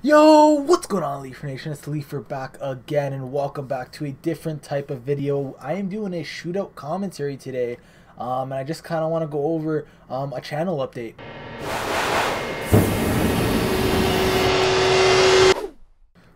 Yo, what's going on Leafer Nation? It's Leafer back again and welcome back to a different type of video. I am doing a shootout commentary today um, and I just kind of want to go over um, a channel update.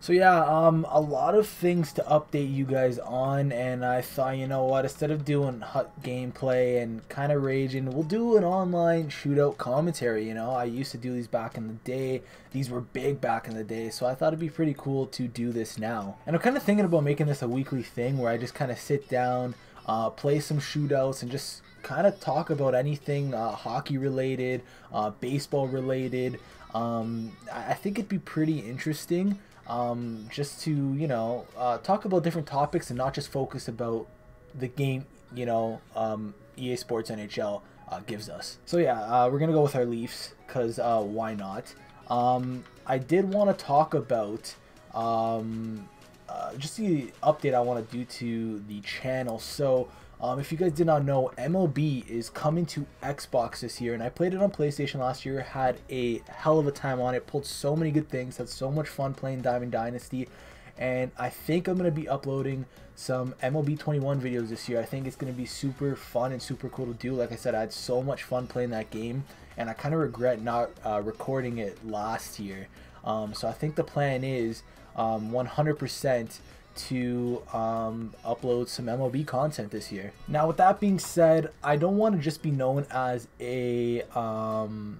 So yeah, um, a lot of things to update you guys on, and I thought, you know what, instead of doing hut gameplay and kind of raging, we'll do an online shootout commentary, you know, I used to do these back in the day, these were big back in the day, so I thought it'd be pretty cool to do this now. And I'm kind of thinking about making this a weekly thing where I just kind of sit down, uh, play some shootouts, and just kind of talk about anything uh, hockey related, uh, baseball related. Um, I think it'd be pretty interesting um, just to you know uh, talk about different topics and not just focus about the game you know um, EA Sports NHL uh, gives us. So yeah, uh, we're gonna go with our Leafs because uh, why not? Um, I did want to talk about um, uh, just the update I want to do to the channel. So um, if you guys did not know, MLB is coming to Xbox this year, and I played it on PlayStation last year. Had a hell of a time on it. Pulled so many good things. Had so much fun playing Diamond Dynasty, and I think I'm gonna be uploading some MLB 21 videos this year. I think it's gonna be super fun and super cool to do. Like I said, I had so much fun playing that game, and I kind of regret not uh, recording it last year. Um, so I think the plan is um, 100% to um, upload some MLB content this year. Now, with that being said, I don't want to just be known as a um,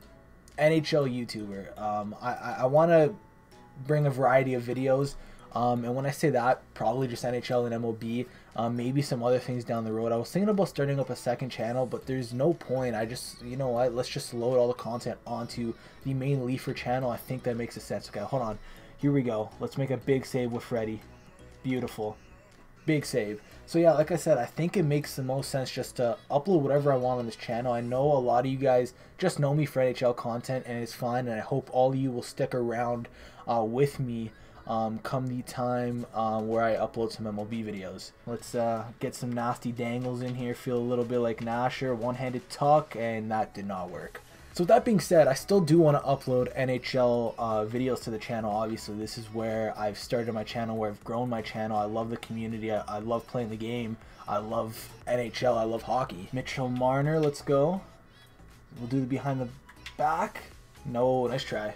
NHL YouTuber. Um, I, I want to bring a variety of videos. Um, and when I say that, probably just NHL and MLB, um, maybe some other things down the road. I was thinking about starting up a second channel, but there's no point. I just, you know what, let's just load all the content onto the main Leafer channel. I think that makes a sense. Okay, hold on. Here we go. Let's make a big save with Freddy. Beautiful. Big save. So yeah, like I said, I think it makes the most sense just to upload whatever I want on this channel. I know a lot of you guys just know me for NHL content and it's fine and I hope all of you will stick around uh, with me um, come the time uh, where I upload some MLB videos. Let's uh, get some nasty dangles in here, feel a little bit like Nasher, one-handed tuck, and that did not work. So with that being said, I still do want to upload NHL uh, videos to the channel. Obviously, this is where I've started my channel, where I've grown my channel. I love the community. I, I love playing the game. I love NHL. I love hockey. Mitchell Marner, let's go. We'll do the behind the back. No, nice try.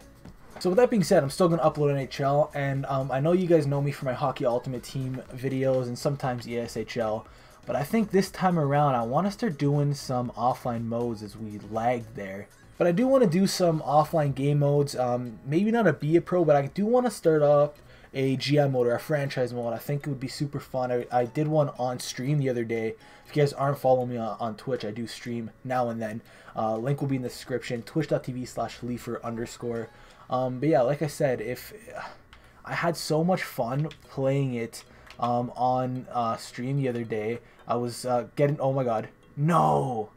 So with that being said, I'm still going to upload NHL, and um, I know you guys know me for my Hockey Ultimate Team videos and sometimes ESHL, but I think this time around I want to start doing some offline modes as we lagged there. But I do want to do some offline game modes. Um, maybe not a Be a Pro, but I do want to start up a GM mode or a franchise mode. I think it would be super fun. I, I did one on stream the other day. If you guys aren't following me on, on Twitch, I do stream now and then. Uh, link will be in the description. Twitch.tv slash Leafer underscore. Um, but yeah, like I said, if I had so much fun playing it um, on uh, stream the other day, I was uh, getting. Oh my god, no!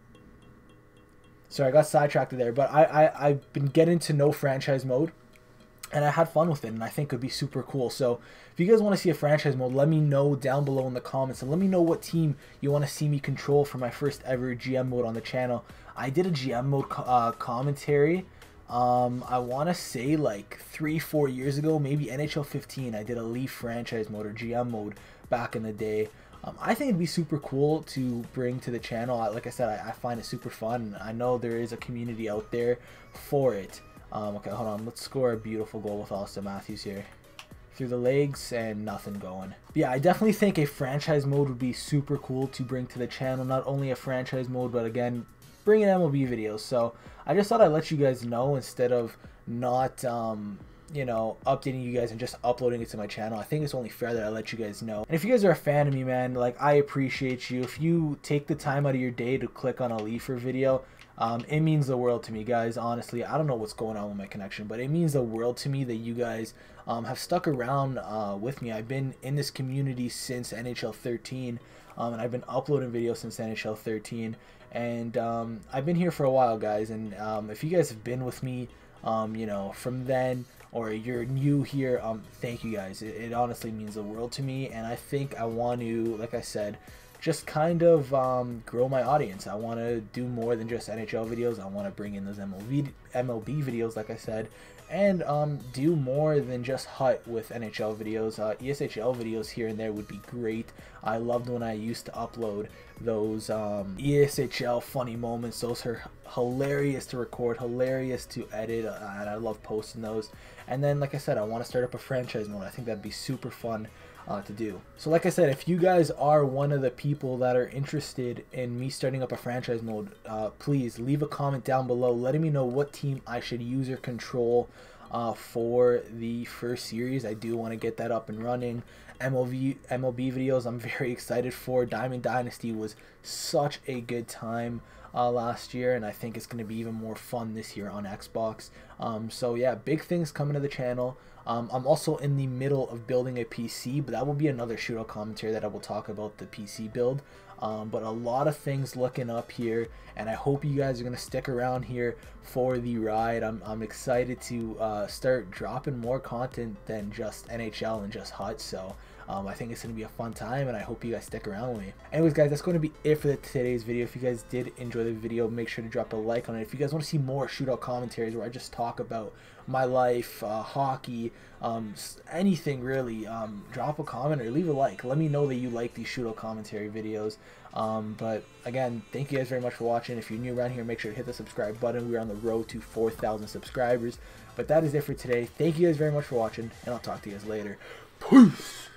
Sorry, I got sidetracked there, but I, I, I've been getting to know franchise mode, and I had fun with it, and I think it would be super cool. So if you guys want to see a franchise mode, let me know down below in the comments, and let me know what team you want to see me control for my first ever GM mode on the channel. I did a GM mode uh, commentary, um, I want to say like three, four years ago, maybe NHL 15, I did a Leaf franchise mode or GM mode back in the day. Um, I think it'd be super cool to bring to the channel. Like I said, I, I find it super fun. I know there is a community out there for it. Um, okay, hold on. Let's score a beautiful goal with Auston Matthews here. Through the legs and nothing going. But yeah, I definitely think a franchise mode would be super cool to bring to the channel. Not only a franchise mode, but again, bring in MLB videos. So I just thought I'd let you guys know instead of not um, you know, updating you guys and just uploading it to my channel. I think it's only fair that I let you guys know. And if you guys are a fan of me, man, like I appreciate you. If you take the time out of your day to click on a Leafer video, um, it means the world to me, guys. Honestly, I don't know what's going on with my connection, but it means the world to me that you guys um, have stuck around uh, with me. I've been in this community since NHL 13, um, and I've been uploading videos since NHL 13. And um, I've been here for a while, guys. And um, if you guys have been with me, um, you know, from then or you're new here, um, thank you guys. It, it, honestly means the world to me, and I think I want to, like I said, just kind of um, grow my audience. I want to do more than just NHL videos. I want to bring in those MLB MLB videos, like I said, and um, do more than just hut with NHL videos. Uh, ESHL videos here and there would be great. I loved when I used to upload those um, ESHL funny moments. Those are hilarious to record, hilarious to edit, uh, and I love posting those. And then, like I said, I want to start up a franchise mode. I think that'd be super fun uh, to do. So like I said, if you guys are one of the people that are interested in me starting up a franchise mode, uh, please leave a comment down below letting me know what team I should use or control uh, for the first series. I do want to get that up and running. MLB MLB videos I'm very excited for. Diamond Dynasty was such a good time uh, last year, and I think it's going to be even more fun this year on Xbox. Um, so yeah, big things coming to the channel. Um, I'm also in the middle of building a PC, but that will be another shootout commentary that I will talk about the PC build. Um, but a lot of things looking up here, and I hope you guys are going to stick around here for the ride. I'm, I'm excited to uh, start dropping more content than just NHL and just HUT, so um, I think it's going to be a fun time, and I hope you guys stick around with me. Anyways, guys, that's going to be it for today's video. If you guys did enjoy the video, make sure to drop a like on it. If you guys want to see more shootout commentaries where I just talk about my life, uh, hockey, um, anything really, um, drop a comment or leave a like. Let me know that you like these shootout commentary videos. Um, but again, thank you guys very much for watching. If you're new around here, make sure to hit the subscribe button. We're on the road to 4,000 subscribers. But that is it for today. Thank you guys very much for watching, and I'll talk to you guys later. Peace!